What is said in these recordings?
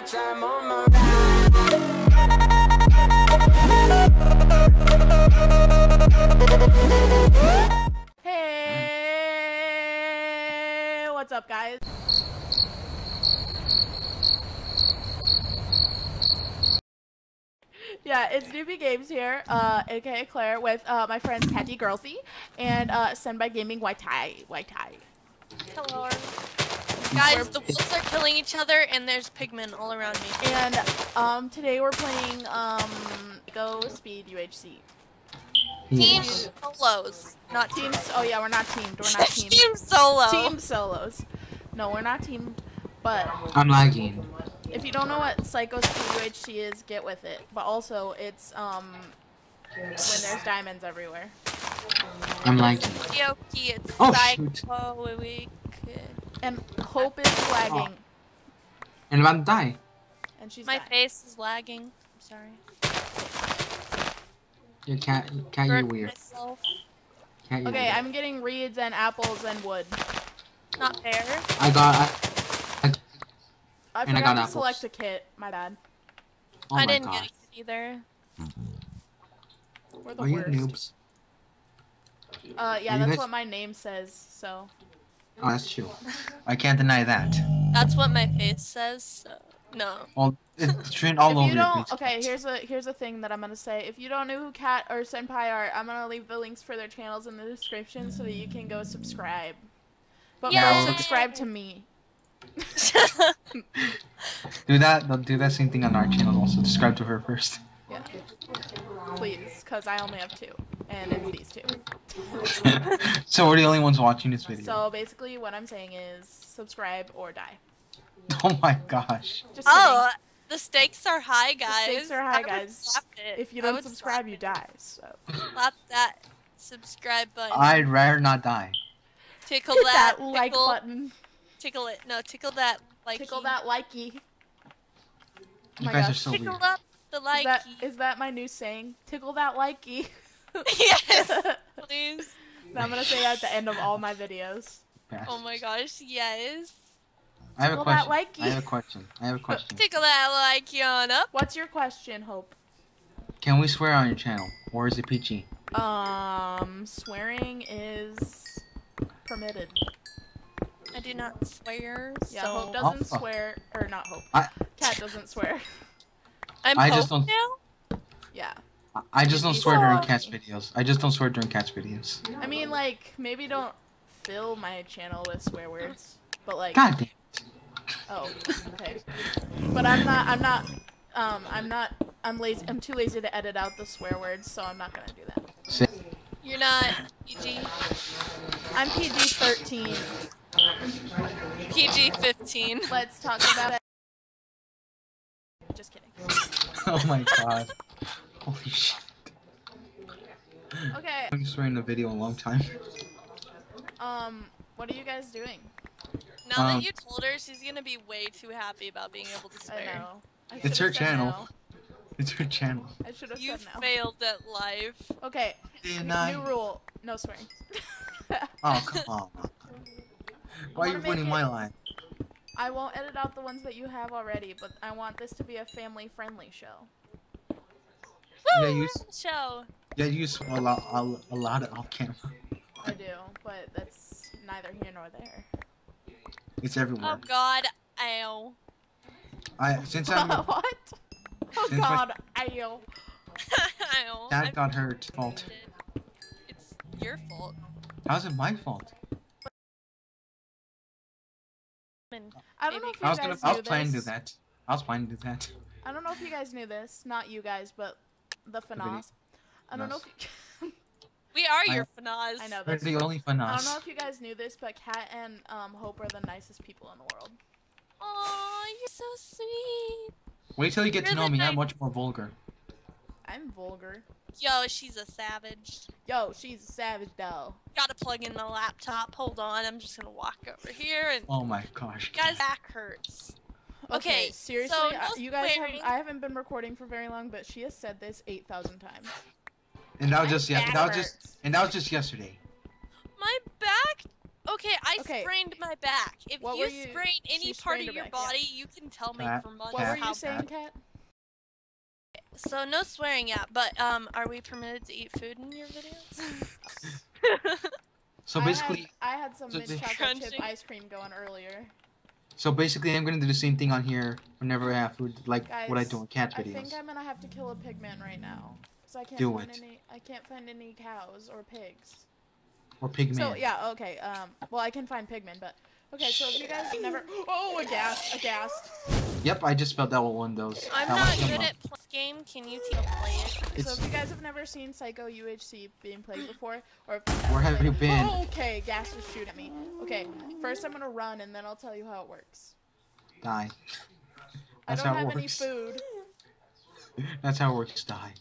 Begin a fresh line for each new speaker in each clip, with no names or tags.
much I'm on my
Hey, what's up, guys? Yeah, it's Nooby Games here, uh, aka Claire, with uh, my friends KatDGirlzy and uh, Senpai Gaming YT. White Tie.
Hello. Guys, the wolves are killing each other, and there's pigmen all around me.
And um, today we're playing um, Go Speed UHC.
Team
Yes.
solos, not
Teams.
teams.
Oh yeah, we're not teamed. We're not teamed.
Team solo.
Team solos. No, we're not teamed. But
I'm lagging.
if you don't know what Psycho Speed UHC is, get with it. But also, it's um when there's diamonds everywhere.
I'm lagging.
Yoki, it's
Oh,
psycho week.
And Hope is lagging,
And I'm about to die.
and she's
My
dying.
face is lagging. I'm sorry.
Your cat, cat, you
Burnt
weird.
myself.
Cat, you
Okay,
weird.
I'm getting reeds and apples and wood.
Not fair.
I got. I,
I
And I
forgot
got
to
apples.
select a kit. My bad.
oh
I
my
didn't
god.
get it either.
We're the
Are you noobs?
Uh, yeah,
Are you
that's
guys-
what my name says. So
Oh, that's true. I can't deny that.
That's what my face says. So no.
Well, it's trend all
if
over
you
your
don't,
face.
okay, here's a here's a thing that I'm gonna say. If you don't know who Cat or Senpai are, I'm gonna leave the links for their channels in the description so that you can go subscribe. But
Yeah,
first, subscribe to me.
Do that. They'll do that same thing on our channel. Also, subscribe to her first.
Yeah, please, cause I only have two, and it's these two.
so we're the only ones watching this video.
So basically, what I'm saying is subscribe or die.
Oh my gosh.
Just
oh, the stakes are high, guys.
The stakes are high,
I
guys.
slap.
If you don't subscribe, you die. So
Slap that subscribe button.
I'd rather not die.
tickle
hit
that,
that like button.
Tickle it. No, tickle that like.
Tickle that likey.
You oh
my
guys are so
Tickle
weird.
up the
Is that, is that my new saying? Tickle that likey.
yes, please.
I'm gonna say that at the end of all my videos.
Oh my gosh, yes.
I have a
Tickle that
question.
likey.
I have a question. I have a question.
Tickle that likey on up.
What's your question, Hope?
Can we swear on your channel, or is it PG?
Um, swearing is permitted.
I do not swear.
Yeah,
so
Hope doesn't
Oh,
swear, or not Hope.
I-
Cat doesn't swear.
I'm
I
Hope
just don't-
now.
Yeah.
I- I just don't swear during
sorry.
catch videos. I just don't swear during catch videos.
I mean, like, maybe don't fill my channel with swear words, but like,
God damn.
oh, okay. But I'm not. I'm not. Um, I'm not. I'm lazy. I'm too lazy to edit out the swear words, so I'm not gonna do that.
Say-
You're not PG.
I'm PG-13.
PG 15.
Let's talk about it. Just kidding.
Oh my god. Holy shit.
Okay.
I've been swearing in the video a long time.
Um, what are you guys doing?
Now
Um,
that you told her, she's gonna be way too happy about being able to swear.
I know. I
It's her channel.
no.
It's her channel.
I should have
You
said no.
failed at life.
Okay.
Didn't
New rule: no swearing.
Oh, come on. Why are you
wanna
ruining
it-
my line?
I won't edit out the ones that you have already, but I want this to be a family-friendly show.
Woo!
Yeah, you
on
s-
the show.
Yeah, you swear a lot, a, a lot off camera.
I do, but that's neither here nor there.
It's everywhere.
Oh God, ow.
I since I'm a
what? Oh
Since my-
God, Ayo.
ow.
dad
I
got hurt. Fault.
It's your fault.
How's it my fault?
I don't know if you
I was
guys
gonna. I was
knew
planning to do that. I was planning to do that.
I don't know if you guys knew this. Not you guys, but the
video.
I don't know if you,
we are your fanaz.
I know
We're the only fun
I don't know if you guys knew this, but Kat and um, Hope are the nicest people in the world.
Aw, you're so sweet.
Wait till you get to
You're
know
the
me. I'm much more vulgar.
I'm vulgar.
Yo, she's a savage.
Yo, she's a savage though.
Gotta plug in the laptop. Hold on, I'm just gonna walk over here and.
Oh my gosh.
Guys, back hurts.
Okay,
Okay,
seriously,
so
I-
no
you guys have. I haven't been recording for very long, but she has said this 8,000 times.
And that was just yeah.
back
That was just and that was just yesterday.
My back Okay, I
Okay.
sprained my back. If
What
you
you-
sprain any part of your
back, yeah.
body, you can tell me
Cat,
for months
What
Cat,
were you saying, Kat?
So no swearing yet, but um, are we permitted to eat food in your videos?
So
I
basically,
had, I had some
so
mint
the-
chocolate chip ice cream going earlier.
So basically, I'm gonna do the same thing on here whenever I have food, like what I do in cat videos.
I think I'm gonna have to kill a pigman right now. Cause I can't
Do
find
it.
any. I can't find any cows or pigs.
Or pigmen.
So yeah, okay. Um, well, I can find pigmen, but okay. So if you guys never, oh, a gas, a gas.
Yep, I just felt that one of those.
I'm
that
not good
up.
at pl- game. Can you teach me play it?
So if you guys have never seen Psycho UHC being played before, or if
Where have you oh, been?
Oh, okay, gas is shooting at me. Okay, first I'm gonna run and then I'll tell you how it works.
die.
I don't
how it
have any food.
That's how it works. Die.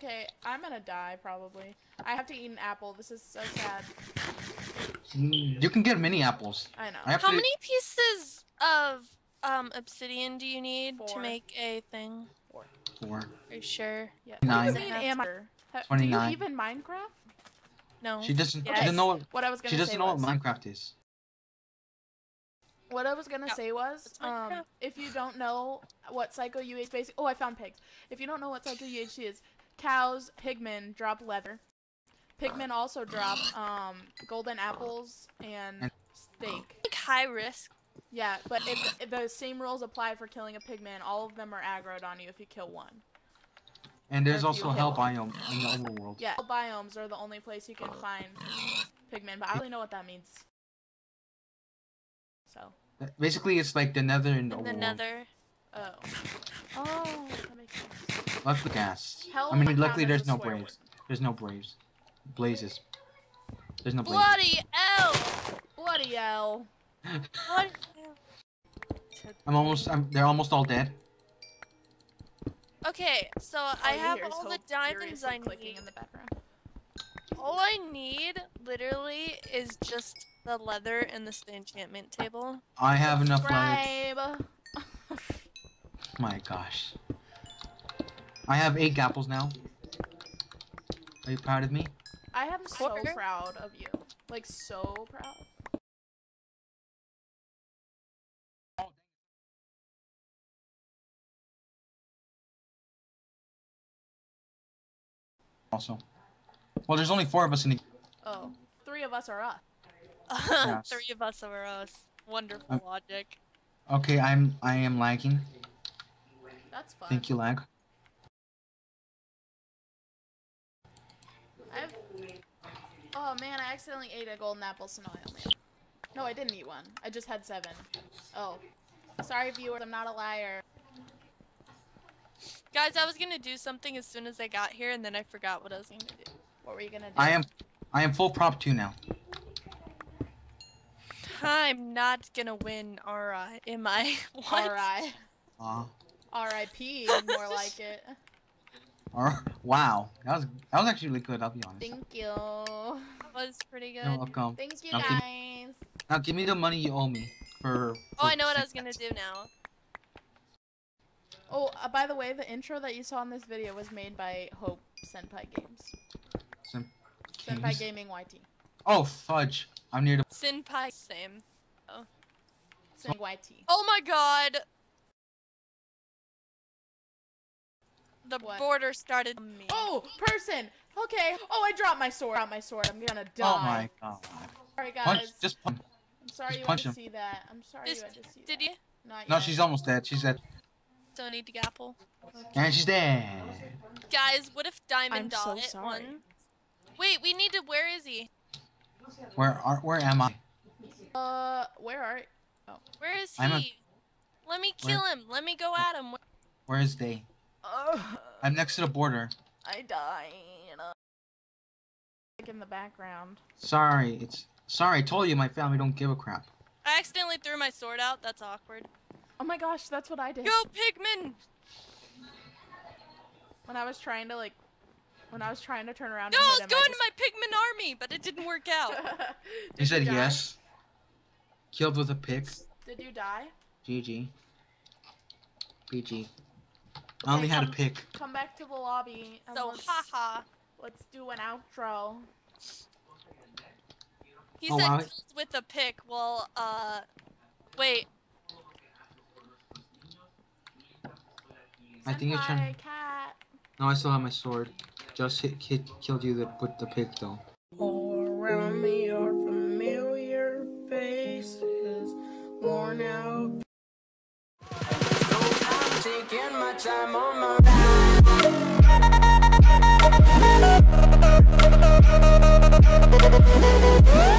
Okay, I'm gonna die probably. I have to eat an apple. This is so sad.
Mm, You can get mini apples.
I know.
I
How
to.
many pieces of um obsidian do you need to make a thing?
Four. Four.
Are you sure?
Yeah.
Nine.
What do you mean, am
have
I? Ha- Do
29.
you even Minecraft?
No.
She doesn't.
Yes.
She doesn't know what.
What I was gonna
She doesn't
say
know
was,
what Minecraft is.
What I was gonna
Yeah.
say was, um, if you don't know what Psycho UHC basic, oh, I found pigs. If you don't know what Psycho UHC is, cows, pigmen drop leather. Pigmen also drop um golden apples and
And-
steak.
Like high risk.
Yeah, but if, if the same rules apply for killing a pigman, all of them are aggroed on you if you kill one.
And there's also hell
kill-
biome in the overworld.
Yeah, hell biomes are the only place you can find pigmen, but I don't really know what that means. So,
Basically, it's like the Nether in the
In the nether.
oh, oh, that makes sense.
Luckily, gas.
Hell
I mean, luckily
count as
there's no
swear
braves. There's no braves. Blazes. There's no blazes.
Bloody hell!
Bloody hell.
What?
I'm almost. I'm. They're almost all dead.
Okay, so
All
I have all the diamonds I
clicking
need.
in the background.
All I need, literally, is just the leather and this enchantment table.
I have enough leather. My gosh. I have eight apples now. Are you proud of me?
I am so
Quarter.
proud of you. Like, so proud.
Also. Well, there's only four of us in the.
Oh, three of us are us.
Yes.
Three of us are us. Wonderful
Um,
logic.
Okay, I'm. I am lagging.
That's fun.
Thank you, lag.
Oh man, I accidentally ate a golden apple, so now I only have... No, I didn't eat one. I just had seven. Oh. Sorry, viewers, I'm not a liar.
Guys, I was gonna do something as soon as I got here, and then I forgot what I was gonna do.
What were you gonna do?
I am. I am full prop two now.
I'm not gonna win, alright, am I? What?
R.I.
Uh,
R.I.P. More like it.
or, wow, that was that was actually really good. I'll be honest.
Thank you.
That was pretty good.
You're welcome.
Thank you,
Okay.
guys.
Now give me the money you owe me for.
Oh, I know what I was gonna do now.
Oh, uh, by the way, the intro that you saw in this video was made by Hope Senpai Games.
Some
Senpai. Gaming YT.
Oh fudge! I'm near the.
Senpai, same.
Saying YT.
Oh my god! The
What?
border started me.
Oh, person. Okay. Oh, I dropped my sword. Dropped my sword. I'm gonna die.
Oh my god!
Sorry, guys.
Punch! Just punch.
I'm sorry
just
you had to
him.
see that. I'm sorry
Just-
you had to see
Did
that.
you?
Not
No,
yet.
she's almost dead. She's dead.
Don't need to gapple.
And she's dead.
Guys, what if Diamond
I'm so
Dot
sorry.
won? Wait, we need to. Where is he?
Where are? Where am I?
Uh, where are?
Where is he?
A-
Let me kill him. Let me go at him.
Where is they?
Uh,
I'm next to the border.
I died. Uh, like in the background.
Sorry, it's sorry. I told you my family don't give a crap.
I accidentally threw my sword out. That's awkward.
Oh my gosh, that's what I did.
Go, Pigman!
When I was trying to like, when I was trying to turn around.
No,
and
I was
him,
going
I
to my Pigman army, but it didn't work out.
Did
You said
die?
yes. Killed with a pick.
Did you die?
GG. PG. I only had a pick.
Come back to the lobby.
So, haha.
Let's do an outro.
He
oh,
said
wow.
with a pick. Well, uh, wait.
I think it's trying.
Cat.
No, I still have my sword. Just hit, hit, killed you the, with the pick though.
time on my ride.